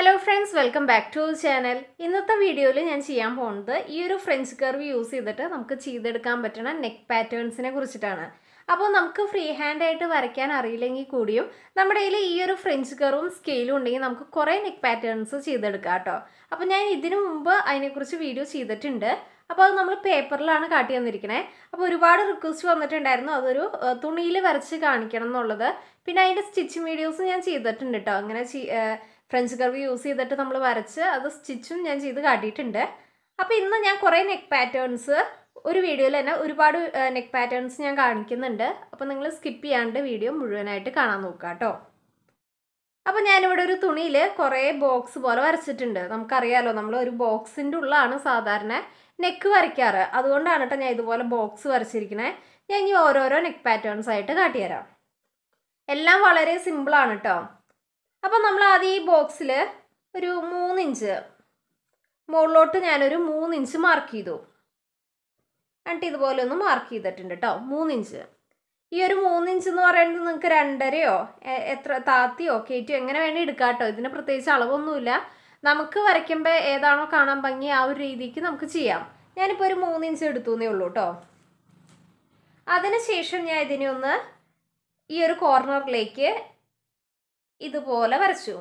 Hello friends welcome back to channel ഇന്നത്തെ വീഡിയോയിൽ ഞാൻ ചെയ്യാൻ പോകുന്നത് ഈ ഒരു ഫ്രഞ്ച് കർവ് യൂസ് ചെയ്തിട്ട് നമുക്ക് ചെയ്തെടുക്കാൻ പറ്റുന്ന നെക്ക് പാറ്റേൺസിനെ കുറിച്ചിട്ടാണ്. അപ്പോൾ നമുക്ക് ഫ്രീ ഹാൻഡ് ആയിട്ട് വരയ്ക്കാൻ അറിയില്ലെങ്കിൽ കൂടിയും നമ്മുടെ കയ്യിൽ ഈ ഒരു ഫ്രഞ്ച് കർവും സ്കെയിലും ഉണ്ടെങ്കിൽ നമുക്ക് കുറേ നെക്ക് പാറ്റേൺസ് ചെയ്തെടുക്കാം കേട്ടോ. അപ്പോൾ ഞാൻ ഇതിനു മുമ്പ് അതിനെക്കുറിച്ച് വീഡിയോ ചെയ്തിട്ടുണ്ട്. അപ്പോൾ അത് നമ്മൾ പേപ്പറിലാണ് കാട്ടി തന്നിരിക്കണേ. അപ്പോൾ ഒരുപാട് റിക്വസ്റ്റ് വന്നിട്ടുണ്ടായിരുന്നു. അതൊരു തുണിയിൽ വരച്ച് കാണിക്കണം എന്നുള്ളത്. പിന്നെ അതിന്റെ സ്റ്റിച്ച് വീഡിയോസ് ഞാൻ ചെയ്തിട്ടുണ്ട് കേട്ടോ. അങ്ങനെ ഫ്രഞ്ച് കർവ് യൂസ് ചെയ്തിട്ട് നമ്മൾ വരച്ച് അത് സ്റ്റിച്ചും ഞാൻ ചെയ്ത് കാട്ടിയിട്ടുണ്ട്. അപ്പോൾ ഇന്ന് ഞാൻ കുറേ നെക്ക് പാറ്റേൺസ് ഒരു വീഡിയോയിൽ തന്നെ ഒരുപാട് നെക്ക് പാറ്റേൺസ് ഞാൻ കാണിക്കുന്നുണ്ട്. അപ്പോൾ നിങ്ങൾ സ്കിപ്പ് ചെയ്യാണ്ട് വീഡിയോ മുഴുവനായിട്ട് കാണാൻ നോക്കുക കേട്ടോ. അപ്പോൾ ഞാനിവിടെ ഒരു തുണിയിൽ കുറേ ബോക്സ് പോലെ വരച്ചിട്ടുണ്ട്. നമുക്കറിയാലോ നമ്മൾ ഒരു ബോക്സിന്റെ ഉള്ളാണ് സാധാരണ നെക്ക് വരയ്ക്കാറ്. അതുകൊണ്ടാണ് കേട്ടോ ഞാൻ ഇതുപോലെ ബോക്സ് വരച്ചിരിക്കുന്നത് ഞാൻ ഇനി ഓരോരോ നെക്ക് പാറ്റേൺസ് ആയിട്ട് കാട്ടിത്തരാം. എല്ലാം വളരെ സിമ്പിളാണ് കേട്ടോ. അപ്പം നമ്മൾ ആദ്യം ഈ ബോക്സിൽ ഒരു മൂന്നിഞ്ച് മുകളിലോട്ട് ഞാനൊരു മൂന്നിഞ്ച് മാർക്ക് ചെയ്തു. എന്നിട്ട് ഇതുപോലെ ഒന്ന് മാർക്ക് ചെയ്തിട്ടുണ്ട് കേട്ടോ മൂന്നിഞ്ച്. ഈ ഒരു മൂന്നിഞ്ച് എന്ന് പറയുന്നത് നിങ്ങൾക്ക് രണ്ടരയോ എത്ര താത്തിയോ കയറ്റിയോ എങ്ങനെ വേണേൽ എടുക്കാം കേട്ടോ ഇതിന് പ്രത്യേകിച്ച് അളവൊന്നുമില്ല. നമുക്ക് വരയ്ക്കുമ്പോൾ ഏതാണോ കാണാൻ ഭംഗി ആ ഒരു രീതിക്ക് നമുക്ക് ചെയ്യാം. ഞാനിപ്പോൾ ഒരു മൂന്നിഞ്ച് എടുത്തു എന്നേ ഉള്ളൂ കേട്ടോ അതിനുശേഷം ഞാൻ ഇതിനെ ഒന്ന് ഈ ഒരു കോർണറിലേക്ക് ഇതുപോലെ വരച്ചു.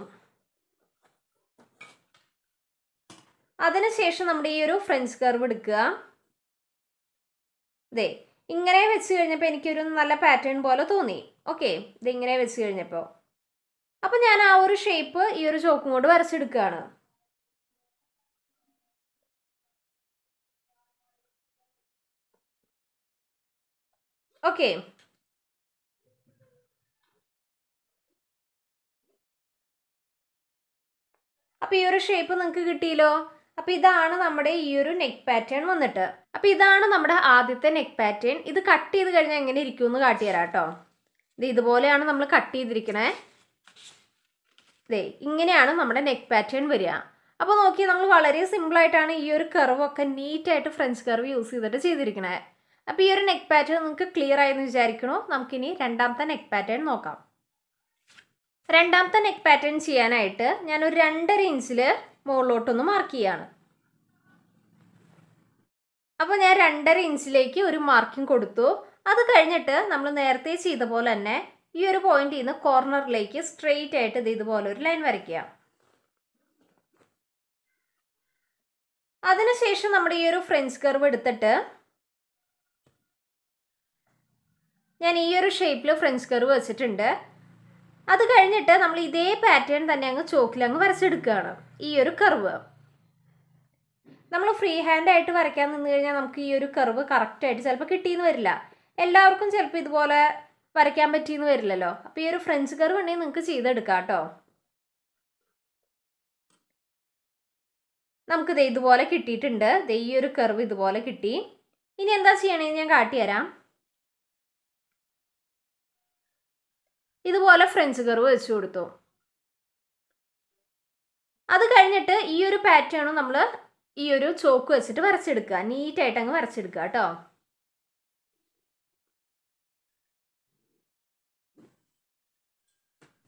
അതിനുശേഷം നമ്മുടെ ഈ ഒരു ഫ്രഞ്ച് കർവ് എടുക്കുക. ദേ ഇങ്ങനെ വെച്ച് കഴിഞ്ഞപ്പോൾ എനിക്കൊരു നല്ല പാറ്റേൺ പോലെ തോന്നി. ഓക്കെ ഇത് ഇങ്ങനെ വെച്ച് കഴിഞ്ഞപ്പോൾ അപ്പം ഞാൻ ആ ഒരു ഷേപ്പ് ഈ ഒരു ചോക്കും കൊണ്ട് വരച്ചെടുക്കുകയാണ്. ഓക്കെ അപ്പോൾ ഈ ഒരു ഷേപ്പ് നിങ്ങൾക്ക് കിട്ടിയല്ലോ? അപ്പോൾ ഇതാണ് നമ്മുടെ ഈ ഒരു നെക്ക് പാറ്റേൺ വന്നിട്ട്. അപ്പോൾ ഇതാണ് നമ്മുടെ ആദ്യത്തെ നെക്ക് പാറ്റേൺ ഇത് കട്ട് ചെയ്ത് കഴിഞ്ഞാൽ എങ്ങനെ ഇരിക്കുമെന്ന് കാട്ടിത്തരാം കേട്ടോ. ഇത് ഇതുപോലെയാണ് നമ്മൾ കട്ട് ചെയ്തിരിക്കണേ. ദേ ഇങ്ങനെയാണ് നമ്മുടെ നെക്ക് പാറ്റേൺ വരിക. അപ്പോൾ നോക്കി നമ്മൾ വളരെ സിമ്പിളായിട്ടാണ് ഈ ഒരു കർവൊക്കെ നീറ്റായിട്ട് ഫ്രഞ്ച് കർവ് യൂസ് ചെയ്തിട്ട് ചെയ്തിരിക്കണേ. അപ്പോൾ ഈ ഒരു നെക്ക് പാറ്റേൺ നിങ്ങൾക്ക് ക്ലിയർ ആയെന്ന് വിചാരിക്കണോ. നമുക്കിനി രണ്ടാമത്തെ നെക്ക് പാറ്റേൺ നോക്കാം. രണ്ടാമത്തെ നെക്ക് പാറ്റേൺ ചെയ്യാനായിട്ട് ഞാനൊരു രണ്ടര ഇഞ്ചിൽ മുകളിലോട്ടൊന്ന് മാർക്ക് ചെയ്യാണ്. അപ്പോൾ ഞാൻ രണ്ടര ഇഞ്ചിലേക്ക് ഒരു മാർക്കിംഗ് കൊടുത്തു. അത് കഴിഞ്ഞിട്ട് നമ്മൾ നേരത്തെ ചെയ്ത പോലെ തന്നെ ഈ ഒരു പോയിന്റിൽ നിന്ന് കോർണറിലേക്ക് സ്ട്രെയിറ്റ് ആയിട്ട് ഇത് ഇതുപോലെ ഒരു ലൈൻ വരയ്ക്കുക. അതിനുശേഷം നമ്മുടെ ഈ ഒരു ഫ്രഞ്ച് കർവ് എടുത്തിട്ട് ഞാൻ ഈ ഒരു ഷേപ്പിൽ ഫ്രഞ്ച് കർവ് വെച്ചിട്ടുണ്ട്. അത് കഴിഞ്ഞിട്ട് നമ്മൾ ഇതേ പാറ്റേൺ തന്നെ അങ്ങ് ചോക്കിൽ അങ്ങ് വരച്ചെടുക്കുകയാണ്. ഈ ഒരു കർവ് നമ്മൾ ഫ്രീ ഹാൻഡ് ആയിട്ട് വരയ്ക്കാൻ നിന്ന് കഴിഞ്ഞാൽ നമുക്ക് ഈ ഒരു കർവ് കറക്റ്റായിട്ട് ചിലപ്പോൾ കിട്ടിയെന്ന് വരില്ല. എല്ലാവർക്കും ചിലപ്പോൾ ഇതുപോലെ വരയ്ക്കാൻ പറ്റിയെന്ന് വരില്ലല്ലോ. അപ്പോൾ ഈ ഒരു ഫ്രഞ്ച് കർവ് ഉണ്ടെങ്കിൽ നിങ്ങൾക്ക് ചെയ്തെടുക്കാം കേട്ടോ. നമുക്കിത് ഇതുപോലെ കിട്ടിയിട്ടുണ്ട്. ദേ ഈ ഒരു കർവ് ഇതുപോലെ കിട്ടി. ഇനി എന്താ ചെയ്യണമെന്ന് ഞാൻ കാട്ടിത്തരാം. ഇതുപോലെ ഫ്രഞ്ച് കർവ് വെച്ച് കൊടുത്തു. അത് കഴിഞ്ഞിട്ട് ഈ ഒരു പാറ്റേണും നമ്മൾ ഈ ഒരു ചോക്ക് വെച്ചിട്ട് വരച്ചെടുക്കുക. നീറ്റായിട്ട് അങ്ങ് വരച്ചെടുക്കുക കേട്ടോ.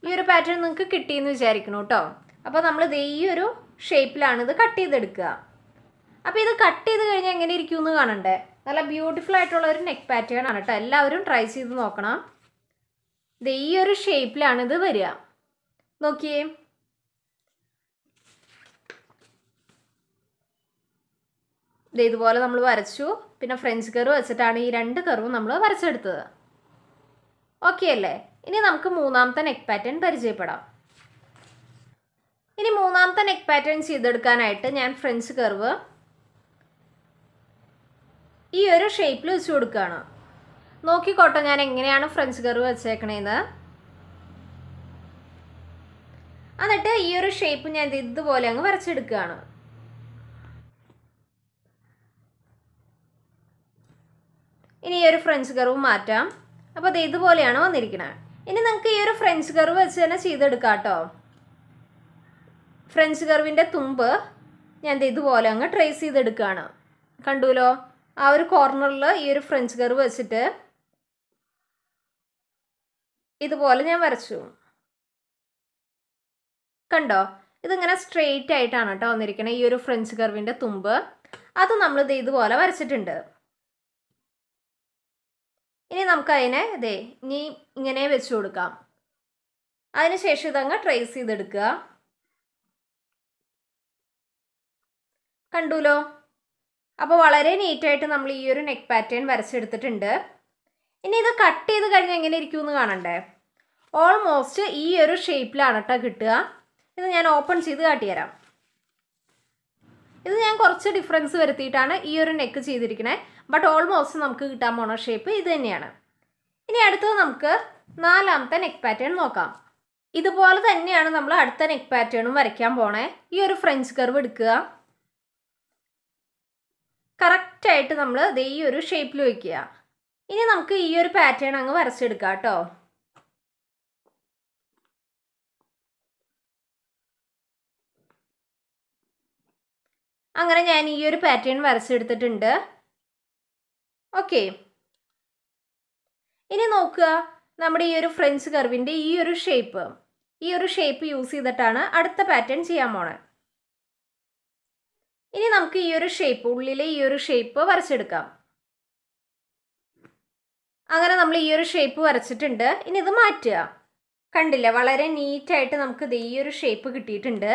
ഈ ഒരു പാറ്റേൺ നിങ്ങൾക്ക് കിട്ടിയെന്ന് വിചാരിക്കണം കേട്ടോ. അപ്പോൾ നമ്മൾ ഇത് ഈ ഒരു ഷേപ്പിലാണ് ഇത് കട്ട് ചെയ്തെടുക്കുക. അപ്പോൾ ഇത് കട്ട് ചെയ്ത് കഴിഞ്ഞാൽ എങ്ങനെ ഇരിക്കുമെന്ന് കാണണ്ടേ? നല്ല ബ്യൂട്ടിഫുൾ ആയിട്ടുള്ള ഒരു നെക്ക് പാറ്റേൺ ആണ് കേട്ടോ. എല്ലാവരും ട്രൈ ചെയ്ത് നോക്കണം. ഇത് ഈ ഒരു ഷേപ്പിലാണ് ഇത് വരിക. നോക്കിയേ. ദേ ഇതുപോലെ നമ്മൾ വരച്ചു. പിന്നെ ഫ്രഞ്ച് കർവ് വെച്ചിട്ടാണ് ഈ രണ്ട് കർവും നമ്മൾ വരച്ചെടുത്തത്. ഓക്കെ അല്ലേ? ഇനി നമുക്ക് മൂന്നാമത്തെ നെക്ക് പാറ്റേൺ പരിചയപ്പെടാം. ഇനി മൂന്നാമത്തെ നെക്ക് പാറ്റേൺ ചെയ്തെടുക്കാനായിട്ട് ഞാൻ ഫ്രഞ്ച് കർവ് ഈ ഒരു ഷേപ്പിൽ വെച്ച് കൊടുക്കുകയാണ്. നോക്കിക്കോട്ടെ ഞാൻ എങ്ങനെയാണ് ഫ്രഞ്ച് കർവ് വെച്ചേക്കണേന്ന്. എന്നിട്ട് ഈ ഒരു ഷേപ്പ് ഞാൻ ഇതുപോലെ അങ്ങ് വരച്ചെടുക്കുകയാണ്. ഇനി ഈ ഒരു ഫ്രഞ്ച് കർവ് മാറ്റാം. അപ്പോൾ അത് ഇതുപോലെയാണ് വന്നിരിക്കുന്നത് ഇനി നിങ്ങൾക്ക് ഈ ഒരു ഫ്രഞ്ച് കർവ് വെച്ച് തന്നെ ചെയ്തെടുക്കാം കേട്ടോ. ഫ്രഞ്ച് കർവിന്റെ തുമ്പ് ഞാൻ ഇതുപോലെ അങ്ങ് ട്രേസ് ചെയ്തെടുക്കുകയാണ്. കണ്ടുല്ലോ ആ ഒരു കോർണറിൽ ഈ ഒരു ഫ്രഞ്ച് കർവ് വെച്ചിട്ട് ഇതുപോലെ ഞാൻ വരച്ചു. കണ്ടോ? ഇതിങ്ങനെ സ്ട്രെയിറ്റ് ആയിട്ടാണ് കേട്ടോ വന്നിരിക്കുന്നത് ഈ ഒരു ഫ്രഞ്ച് കർവിന്റെ തുമ്പ്. അത് നമ്മൾ ഇത് ഇതുപോലെ വരച്ചിട്ടുണ്ട്. ഇനി നമുക്ക് അതിനെ ഇതേ ഇനി ഇങ്ങനെ വെച്ച് കൊടുക്കാം. അതിനുശേഷം ഇതങ്ങ് ട്രേസ് ചെയ്തെടുക്കുക. കണ്ടുല്ലോ അപ്പോൾ വളരെ നീറ്റായിട്ട് നമ്മൾ ഈ ഒരു നെക്ക് പാറ്റേൺ വരച്ചെടുത്തിട്ടുണ്ട്. ഇനി ഇത് കട്ട് ചെയ്ത് കഴിഞ്ഞാൽ എങ്ങനെ ഇരിക്കുമെന്ന് കാണണ്ടേ? ഓൾമോസ്റ്റ് ഈ ഒരു ഷേപ്പിലാണ് കേട്ടോ കിട്ടുക. ഇത് ഞാൻ ഓപ്പൺ ചെയ്ത് കാട്ടിത്തരാം. ഇത് ഞാൻ കുറച്ച് ഡിഫറൻസ് വരുത്തിയിട്ടാണ് ഈ ഒരു നെക്ക് ചെയ്തിരിക്കുന്നത് ബട്ട് ഓൾമോസ്റ്റ് നമുക്ക് കിട്ടാൻ പോണ ഷേപ്പ് ഇത് തന്നെയാണ്. ഇനി അടുത്തത് നമുക്ക് നാലാമത്തെ നെക്ക് പാറ്റേൺ നോക്കാം. ഇതുപോലെ തന്നെയാണ് നമ്മൾ അടുത്ത നെക്ക് പാറ്റേണും വരയ്ക്കാൻ പോണേ. ഈ ഒരു ഫ്രഞ്ച് കർവ് എടുക്കുക. കറക്റ്റായിട്ട് നമ്മൾ ദേ ഈ ഒരു ഷേപ്പിൽ വയ്ക്കുക ഇനി നമുക്ക് ഈ ഒരു പാറ്റേൺ അങ്ങ് വരച്ചെടുക്കാം കേട്ടോ. അങ്ങനെ ഞാൻ ഈ ഒരു പാറ്റേൺ വരച്ചെടുത്തിട്ടുണ്ട്. ഓക്കെ ഇനി നോക്കുക നമ്മുടെ ഈ ഒരു ഫ്രഞ്ച് കർവിന്റെ ഈ ഒരു ഷേപ്പ് ഈ ഒരു ഷേപ്പ് യൂസ് ചെയ്തിട്ടാണ് അടുത്ത പാറ്റേൺ ചെയ്യാൻ പോണേ. ഇനി നമുക്ക് ഈ ഒരു ഷേപ്പ് ഉള്ളിലെ ഈ ഒരു ഷേപ്പ് വരച്ചെടുക്കാം. അങ്ങനെ നമ്മൾ ഈ ഒരു ഷേപ്പ് വരച്ചിട്ടുണ്ട്. ഇനി ഇത് മാറ്റുക. കണ്ടില്ല? വളരെ നീറ്റായിട്ട് നമുക്ക് ഇത് ഈ ഒരു ഷേപ്പ് കിട്ടിയിട്ടുണ്ട്.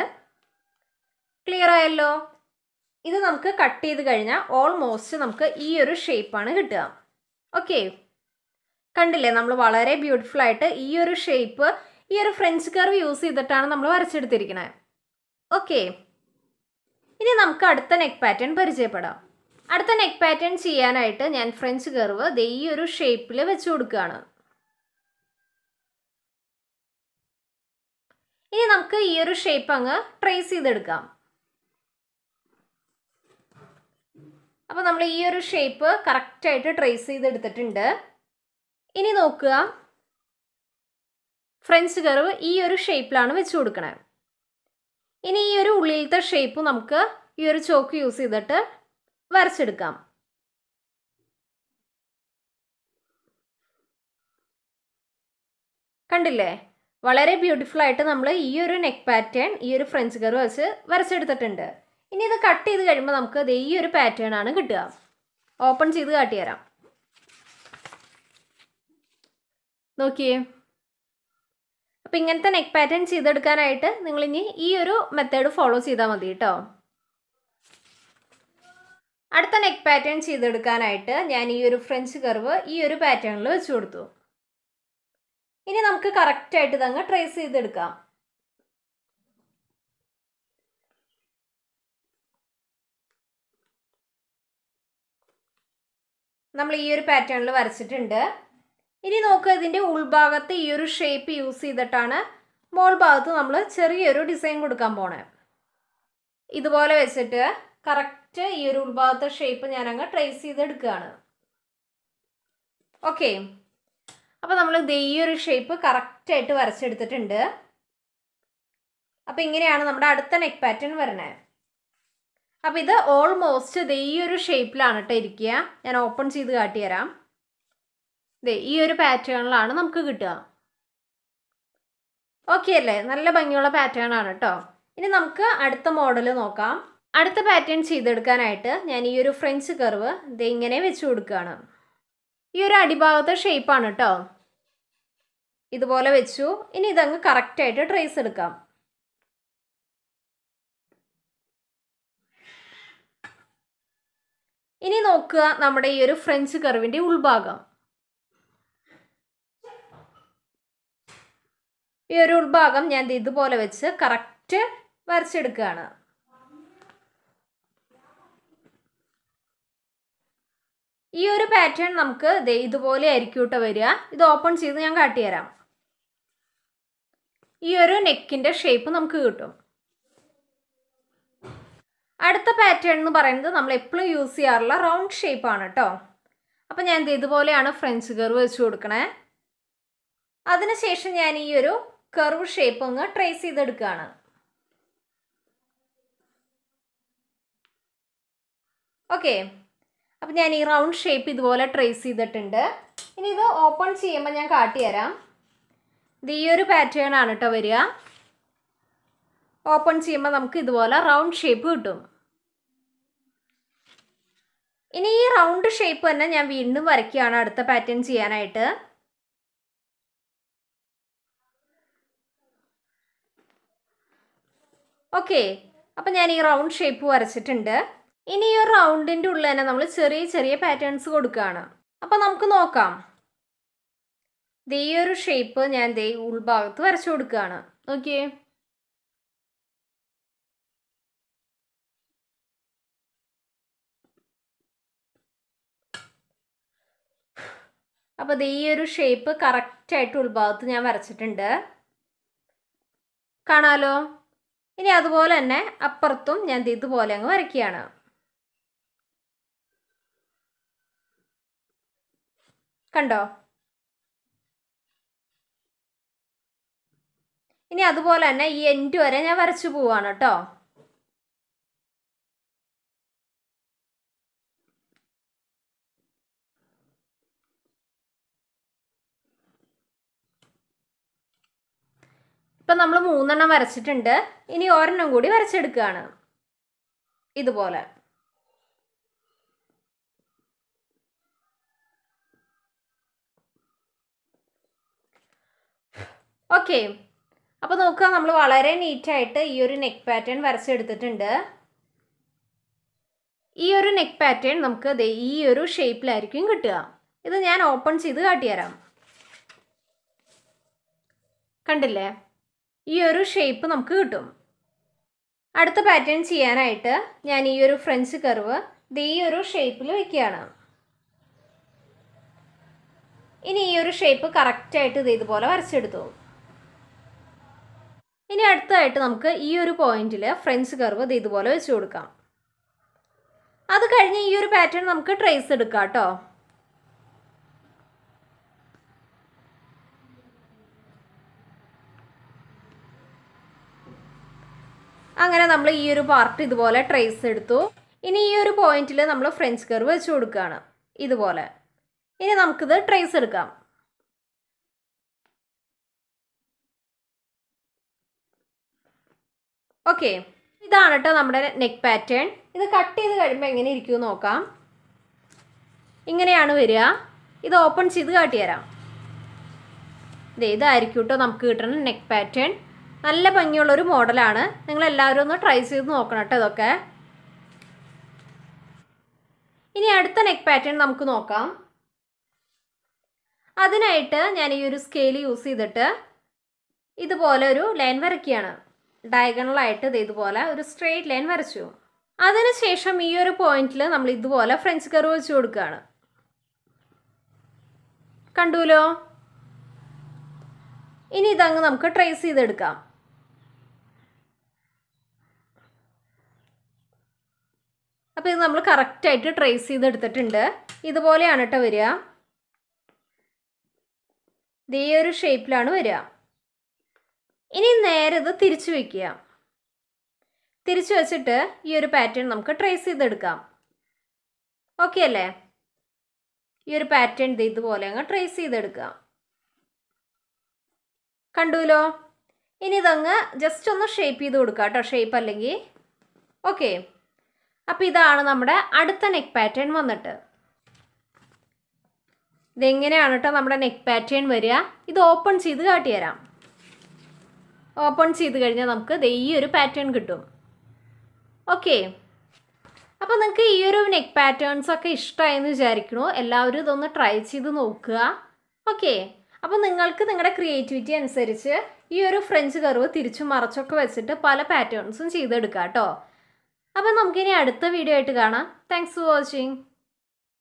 ക്ലിയർ ആയല്ലോ? ഇത് നമുക്ക് കട്ട് ചെയ്ത് കഴിഞ്ഞാൽ ഓൾമോസ്റ്റ് നമുക്ക് ഈ ഒരു ഷേപ്പാണ് കിട്ടുക. ഓക്കെ കണ്ടില്ലേ? നമ്മൾ വളരെ ബ്യൂട്ടിഫുൾ ആയിട്ട് ഈ ഒരു ഷേപ്പ് ഈ ഒരു ഫ്രഞ്ച് കർവ് യൂസ് ചെയ്തിട്ടാണ് നമ്മൾ വരച്ചെടുത്തിരിക്കുന്നത് ഓക്കെ ഇനി നമുക്ക് അടുത്ത നെക്ക് പാറ്റേൺ പരിചയപ്പെടാം. അടുത്ത നെക്ക് പാറ്റേൺ ചെയ്യാനായിട്ട് ഞാൻ ഫ്രഞ്ച് കർവ് ദേ ഈ ഒരു ഷേപ്പിൽ വെച്ച് കൊടുക്കുകയാണ്. ഇനി നമുക്ക് ഈ ഒരു ഷേപ്പ് അങ്ങ് ട്രേസ് ചെയ്തെടുക്കാം. അപ്പോൾ നമ്മൾ ഈ ഒരു ഷേപ്പ് കറക്റ്റായിട്ട് ട്രേസ് ചെയ്തെടുത്തിട്ടുണ്ട്. ഇനി നോക്കുക. ഫ്രഞ്ച് കർവ് ഈ ഒരു ഷേപ്പിലാണ് വെച്ച് കൊടുക്കണേ. ഇനി ഈ ഒരു ഉള്ളിലത്തെ ഷേപ്പ് നമുക്ക് ഈ ഒരു ചോക്ക് യൂസ് ചെയ്തിട്ട് വരച്ചെടുക്കാം. കണ്ടില്ലേ? വളരെ ബ്യൂട്ടിഫുൾ ആയിട്ട് നമ്മൾ ഈ ഒരു നെക്ക് പാറ്റേൺ ഈ ഒരു ഫ്രഞ്ച് കർവ് വെച്ച് വരച്ചെടുത്തിട്ടുണ്ട്. ഇനി ഇത് കട്ട് ചെയ്ത് കഴിയുമ്പോൾ നമുക്ക് ഇത് ഈ ഒരു പാറ്റേൺ ആണ് കിട്ടുക. ഓപ്പൺ ചെയ്ത് കാട്ടിത്തരാം. നോക്കിയേ. അപ്പം ഇങ്ങനത്തെ നെക്ക് പാറ്റേൺ ചെയ്തെടുക്കാനായിട്ട് നിങ്ങളിനി ഈ ഒരു മെത്തേഡ് ഫോളോ ചെയ്താൽ മതി കേട്ടോ. അടുത്ത നെക്ക് പാറ്റേൺ ചെയ്തെടുക്കാനായിട്ട് ഞാൻ ഈ ഒരു ഫ്രഞ്ച് കർവ് ഈ ഒരു പാറ്റേണിൽ വെച്ച് കൊടുത്തു. ഇനി നമുക്ക് കറക്റ്റായിട്ട് ഇതങ്ങ് ട്രേസ് ചെയ്തെടുക്കാം. നമ്മൾ ഈ ഒരു പാറ്റേണിൽ വരച്ചിട്ടുണ്ട്. ഇനി നോക്കുക ഇതിന്റെ ഉൾഭാഗത്ത് ഈ ഒരു ഷേപ്പ് യൂസ് ചെയ്തിട്ടാണ് മോൾ ഭാഗത്ത് നമ്മൾ ചെറിയൊരു ഡിസൈൻ കൊടുക്കാൻ പോണേ. ഇതുപോലെ വെച്ചിട്ട് കറക്റ്റ് ഈ ഒരു ഉൾഭാഗത്തെ ഷേപ്പ് ഞാൻ അങ്ങ് ട്രേസ് ചെയ്തെടുക്കുകയാണ്. ഓക്കെ അപ്പോൾ നമ്മൾ ഇത് ഈ ഒരു ഷേപ്പ് കറക്റ്റായിട്ട് വരച്ചെടുത്തിട്ടുണ്ട്. അപ്പോൾ ഇങ്ങനെയാണ് നമ്മുടെ അടുത്ത നെക്ക് പാറ്റേൺ വരണേ. അപ്പോൾ ഇത് ഓൾമോസ്റ്റ് ഇത് ഈ ഒരു ഷേപ്പിലാണ് കേട്ടോ ഇരിക്കുക. ഞാൻ ഓപ്പൺ ചെയ്ത് കാട്ടിത്തരാം ദേ ഈ ഒരു പാറ്റേണിലാണ് നമുക്ക് കിട്ടുക. ഓക്കെ അല്ലേ? നല്ല ഭംഗിയുള്ള പാറ്റേൺ ആണ് കേട്ടോ ഇനി നമുക്ക് അടുത്ത മോഡൽ നോക്കാം. അടുത്ത പാറ്റേൺ ചെയ്തെടുക്കാനായിട്ട് ഞാൻ ഈ ഒരു ഫ്രഞ്ച് കർവ് ഇത് ഇങ്ങനെ വെച്ച് കൊടുക്കുകയാണ്. ഈ ഒരു അടിഭാഗത്തെ ഷേപ്പാണ് കേട്ടോ ഇതുപോലെ വെച്ചു. ഇനി ഇതങ്ങ് കറക്റ്റായിട്ട് ട്രേസ് എടുക്കാം. ഇനി നോക്കുക നമ്മുടെ ഈ ഒരു ഫ്രഞ്ച് കർവിന്റെ ഉൾഭാഗം. ഈ ഒരു ഉൾഭാഗം ഞാൻ ഇതുപോലെ വെച്ച് കറക്റ്റ് വരച്ചെടുക്കുകയാണ്. ഈ ഒരു പാറ്റേൺ നമുക്ക് ഇതുപോലെ ആയിരിക്കും കേട്ടോ വരിക. ഇത് ഓപ്പൺ ചെയ്ത് ഞാൻ കാട്ടിത്തരാം. ഈ ഒരു നെക്കിന്റെ ഷേപ്പ് നമുക്ക് കിട്ടും. അടുത്ത പാറ്റേൺ എന്ന് പറയുന്നത് നമ്മൾ എപ്പോഴും യൂസ് ചെയ്യാറുള്ള റൗണ്ട് ഷേപ്പാണ് കേട്ടോ. അപ്പം ഞാൻ ഇത് ഇതുപോലെയാണ് ഫ്രഞ്ച് കർവ് വെച്ച് കൊടുക്കണേ. അതിനുശേഷം ഞാൻ ഈ ഒരു കർവ് ഷേപ്പ് ഒന്ന് ട്രേസ് ചെയ്തെടുക്കുകയാണ്. ഓക്കെ അപ്പം ഞാൻ ഈ റൗണ്ട് ഷേപ്പ് ഇതുപോലെ ട്രേസ് ചെയ്തിട്ടുണ്ട്. ഇനി ഇത് ഓപ്പൺ ചെയ്യുമ്പോൾ ഞാൻ കാട്ടിത്തരാം. ഇത് ഈ ഒരു പാറ്റേൺ ആണ് കേട്ടോ വരിക. ഓപ്പൺ ചെയ്യുമ്പോൾ നമുക്ക് ഇതുപോലെ റൗണ്ട് ഷേപ്പ് കിട്ടും. ഇനി ഈ റൗണ്ട് ഷേപ്പ് തന്നെ ഞാൻ വീണ്ടും വരയ്ക്കുകയാണ് അടുത്ത പാറ്റേൺ ചെയ്യാനായിട്ട്. ഓക്കെ അപ്പം ഞാൻ ഈ റൗണ്ട് ഷേപ്പ് വരച്ചിട്ടുണ്ട്. ഇനി ഈ റൗണ്ടിന്റെ ഉള്ളിൽ തന്നെ നമ്മൾ ചെറിയ ചെറിയ പാറ്റേൺസ് കൊടുക്കുകയാണ് അപ്പം നമുക്ക് നോക്കാം. ദേ ഈ ഒരു ഷേപ്പ് ഞാൻ ദേ ഉൾഭാഗത്ത് വരച്ചു കൊടുക്കുകയാണ് നോക്കിയേ. അപ്പോൾ ഈ ഒരു ഷേപ്പ് കറക്റ്റായിട്ട് ഉൾഭാഗത്ത് ഞാൻ വരച്ചിട്ടുണ്ട്. കാണാലോ? ഇനി അതുപോലെ തന്നെ അപ്പുറത്തും ഞാൻ ഇതുപോലെ അങ്ങ് വരയ്ക്കുകയാണ്. കണ്ടോ? ഇനി അതുപോലെ തന്നെ ഈ എൻഡ് വരെ ഞാൻ വരച്ചു പോവാണ് കേട്ടോ. ഇപ്പം നമ്മൾ മൂന്നെണ്ണം വരച്ചിട്ടുണ്ട്. ഇനി ഒരെണ്ണം കൂടി വരച്ചെടുക്കുകയാണ്. ഇതുപോലെ. ഓക്കെ അപ്പോൾ നോക്കുക നമ്മൾ വളരെ നീറ്റായിട്ട് ഈ ഒരു നെക്ക് പാറ്റേൺ വരച്ചെടുത്തിട്ടുണ്ട്. ഈ ഒരു നെക്ക് പാറ്റേൺ നമുക്ക് ഈ ഒരു ഷേപ്പിലായിരിക്കും കിട്ടുക. ഇത് ഞാൻ ഓപ്പൺ ചെയ്ത് കാട്ടിത്തരാം. കണ്ടില്ലേ? ഈ ഒരു ഷേപ്പ് നമുക്ക് കിട്ടും. അടുത്ത പാറ്റേൺ ചെയ്യാനായിട്ട് ഞാൻ ഈ ഒരു ഫ്രഞ്ച് കർവ് ഈ ഒരു ഷേപ്പിൽ വെക്കുകയാണ്. ഇനി ഈ ഒരു ഷേപ്പ് കറക്റ്റായിട്ട് ഇത് ഇതുപോലെ വരച്ചെടുത്തു. ഇനി അടുത്തതായിട്ട് നമുക്ക് ഈ ഒരു പോയിന്റിൽ ഫ്രഞ്ച് കർവ് ഇത് ഇതുപോലെ വെച്ച് കൊടുക്കാം. അത് കഴിഞ്ഞ് ഈ ഒരു പാറ്റേൺ നമുക്ക് ട്രേസ് എടുക്കാം കേട്ടോ. അങ്ങനെ നമ്മൾ ഈ ഒരു പാർട്ട് ഇതുപോലെ ട്രേസ് എടുത്തു. ഇനി ഈ ഒരു പോയിന്റിൽ നമ്മൾ ഫ്രഞ്ച് കർവ് വെച്ച് കൊടുക്കുകയാണ് ഇതുപോലെ. ഇനി നമുക്കിത് ട്രേസ് എടുക്കാം. ഓക്കെ ഇതാണ് കേട്ടോ നമ്മുടെ നെക്ക് പാറ്റേൺ ഇത് കട്ട് ചെയ്ത് കഴിയുമ്പോൾ എങ്ങനെ ഇരിക്കും നോക്കാം. ഇങ്ങനെയാണ് വരിക. ഇത് ഓപ്പൺ ചെയ്ത് കാട്ടിത്തരാം ദേ ഇതായിരിക്കും കേട്ടോ നമുക്ക് കിട്ടുന്ന നെക്ക് പാറ്റേൺ നല്ല ഭംഗിയുള്ളൊരു മോഡലാണ്. നിങ്ങൾ എല്ലാവരും ഒന്ന് ട്രൈ ചെയ്ത് നോക്കണം കേട്ടോ ഇതൊക്കെ. ഇനി അടുത്ത നെക്ക് പാറ്റേൺ നമുക്ക് നോക്കാം. അതിനായിട്ട് ഞാൻ ഈ ഒരു സ്കെയിൽ യൂസ് ചെയ്തിട്ട് ഇതുപോലെ ഒരു ലൈൻ വരയ്ക്കുകയാണ്. ഡയഗണലായിട്ട് ഇത് ഇതുപോലെ ഒരു സ്ട്രെയിറ്റ് ലൈൻ വരച്ചു. അതിനുശേഷം ഈ ഒരു പോയിന്റിൽ നമ്മൾ ഇതുപോലെ ഫ്രഞ്ച് കർവ് വെച്ച് കൊടുക്കുകയാണ്. കണ്ടുല്ലോ? ഇനി ഇതങ്ങ് നമുക്ക് ട്രേസ് ചെയ്തെടുക്കാം. അപ്പോൾ ഇത് നമ്മൾ കറക്റ്റായിട്ട് ട്രേസ് ചെയ്തെടുത്തിട്ടുണ്ട്. ഇതുപോലെയാണ് കേട്ടോ വരിക. ഇതേ ഒരു ഷേപ്പിലാണ് വരിക. ഇനി നേരെ ഇത് തിരിച്ചു വയ്ക്കുക തിരിച്ചു വെച്ചിട്ട് ഈ ഒരു പാറ്റേൺ നമുക്ക് ട്രേസ് ചെയ്തെടുക്കാം. ഓക്കെ അല്ലേ? ഈ ഒരു പാറ്റേൺ ഇത് ഇതുപോലെ അങ്ങ് ട്രേസ് ചെയ്തെടുക്കാം കണ്ടുല്ലോ? ഇനി ഇതങ്ങ് ജസ്റ്റ് ഒന്ന് ഷേപ്പ് ചെയ്ത് കൊടുക്കുക കേട്ടോ. ഷേപ്പ് അല്ലെങ്കിൽ ഓക്കെ അപ്പോൾ ഇതാണ് നമ്മുടെ അടുത്ത നെക്ക് പാറ്റേൺ വന്നിട്ട്. ഇതെങ്ങനെയാണ് കേട്ടോ നമ്മുടെ നെക്ക് പാറ്റേൺ വരിക? ഇത് ഓപ്പൺ ചെയ്ത് കാട്ടിത്തരാം. ഓപ്പൺ ചെയ്ത് കഴിഞ്ഞാൽ നമുക്ക് ദേ ഈ ഒരു പാറ്റേൺ കിട്ടും. ഓക്കെ അപ്പോൾ നിങ്ങൾക്ക് ഈ ഒരു നെക്ക് പാറ്റേൺസ് ഒക്കെ ഇഷ്ടമായെന്ന് വിചാരിക്കണു? എല്ലാവരും ഇതൊന്ന് ട്രൈ ചെയ്ത് നോക്കുക. ഓക്കെ അപ്പോൾ നിങ്ങൾക്ക് നിങ്ങളുടെ ക്രിയേറ്റിവിറ്റി അനുസരിച്ച് ഈ ഒരു ഫ്രഞ്ച് കർവ് തിരിച്ചു മറച്ചൊക്കെ വെച്ചിട്ട് പല പാറ്റേൺസും ചെയ്തെടുക്കാം കേട്ടോ അപ്പോൾ നമുക്കിനി അടുത്ത വീഡിയോ ആയിട്ട് കാണാം. Thanks for watching